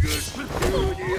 good.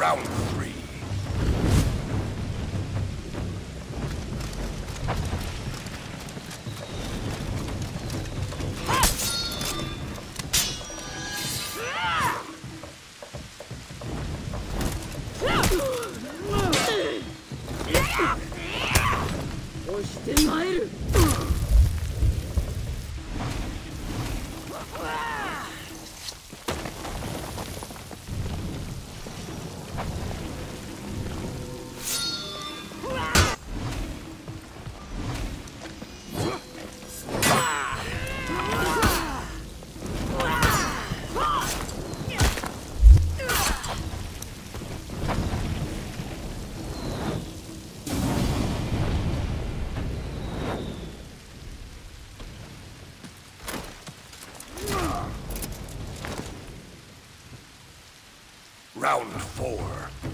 Round Round four.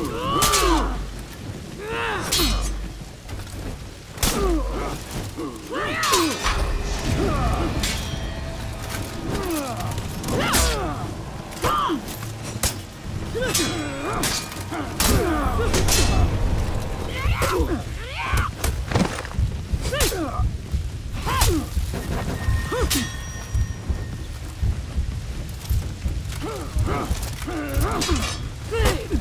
Huh? you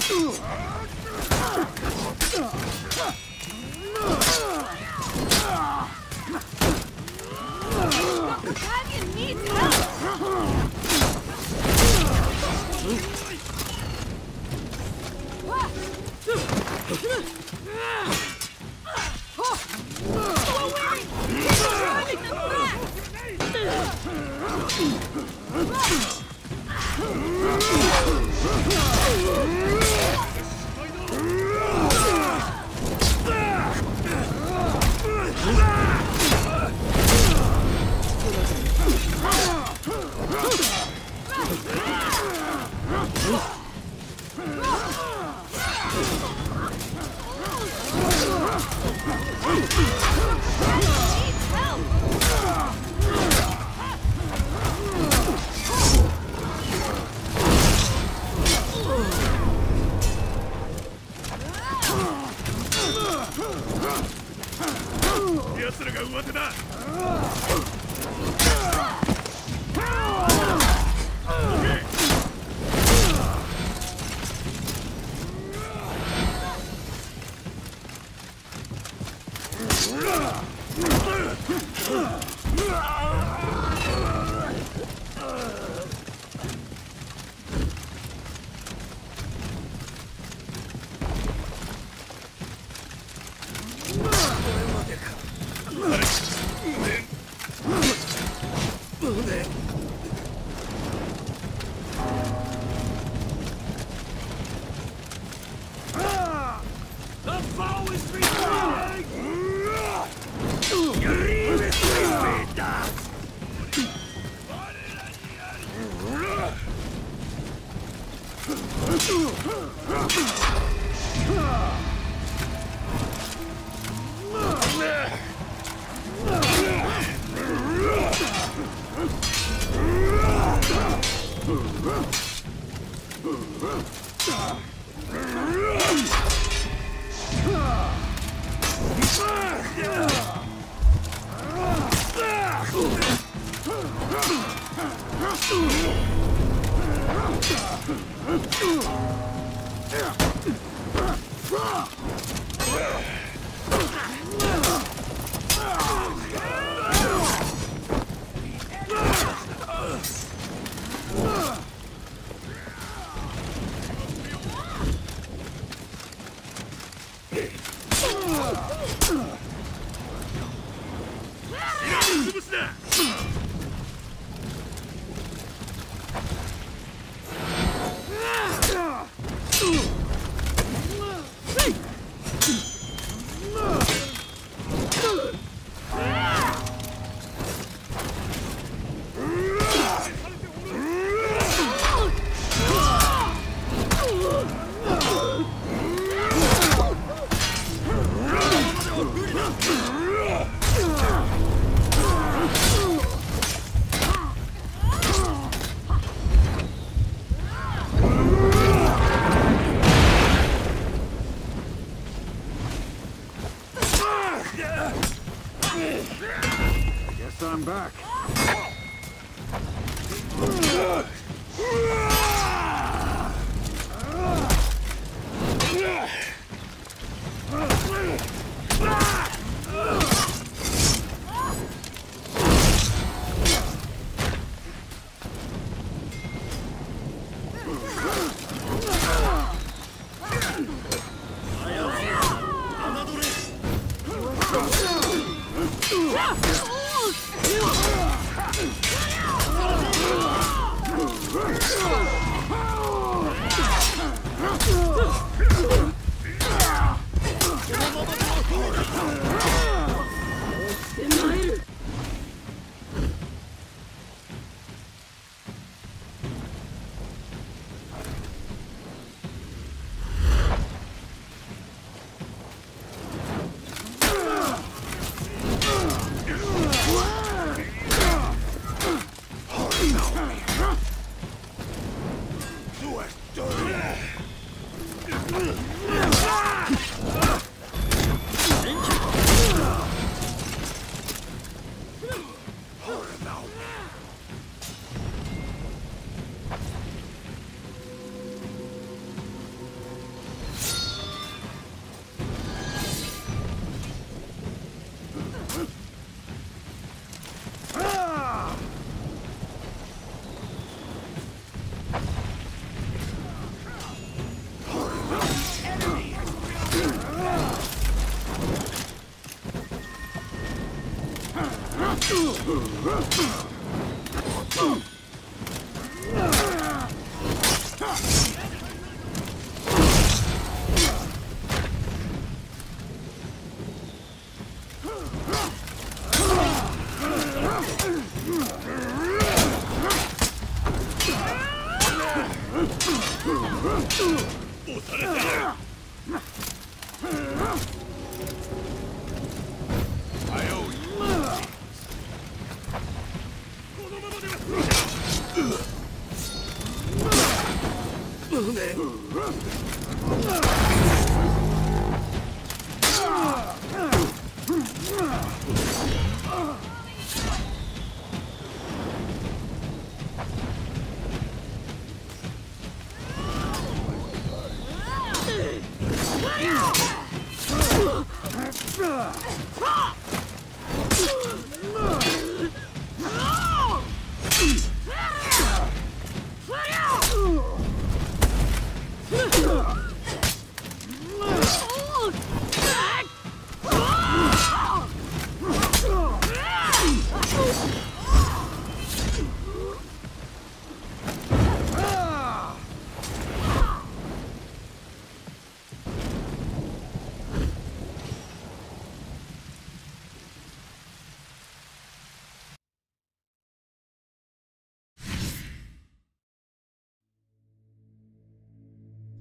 Back! Ooh! The foe is retreating! Ugh! Yeah. least I'm back. Ah! Oh! Ah!